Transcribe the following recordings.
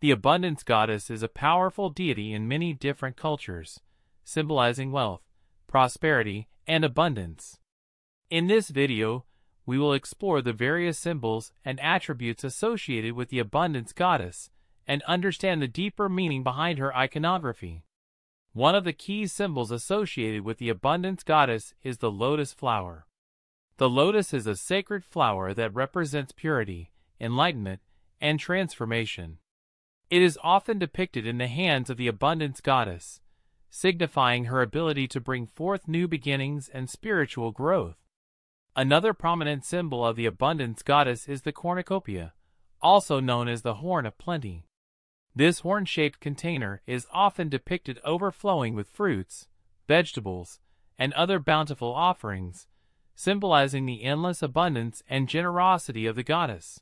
The abundance goddess is a powerful deity in many different cultures, symbolizing wealth, prosperity, and abundance. In this video, we will explore the various symbols and attributes associated with the abundance goddess and understand the deeper meaning behind her iconography. One of the key symbols associated with the abundance goddess is the lotus flower. The lotus is a sacred flower that represents purity, enlightenment, and transformation. It is often depicted in the hands of the abundance goddess, signifying her ability to bring forth new beginnings and spiritual growth. Another prominent symbol of the abundance goddess is the cornucopia, also known as the horn of plenty. This horn-shaped container is often depicted overflowing with fruits, vegetables, and other bountiful offerings, symbolizing the endless abundance and generosity of the goddess.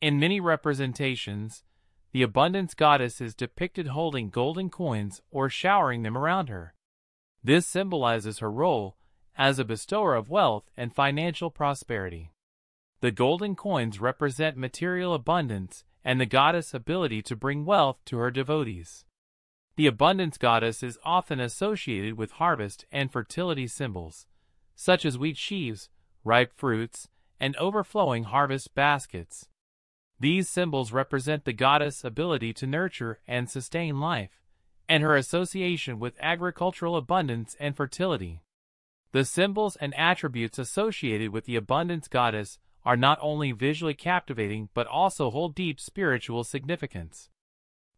In many representations, the abundance goddess is depicted holding golden coins or showering them around her. This symbolizes her role as a bestower of wealth and financial prosperity. The golden coins represent material abundance and the goddess' ability to bring wealth to her devotees. The abundance goddess is often associated with harvest and fertility symbols, such as wheat sheaves, ripe fruits, and overflowing harvest baskets. These symbols represent the goddess' ability to nurture and sustain life, and her association with agricultural abundance and fertility. The symbols and attributes associated with the abundance goddess are not only visually captivating but also hold deep spiritual significance.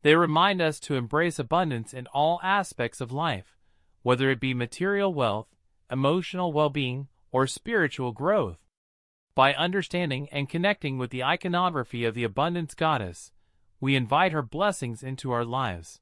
They remind us to embrace abundance in all aspects of life, whether it be material wealth, emotional well-being, or spiritual growth. By understanding and connecting with the iconography of the abundance goddess, we invite her blessings into our lives.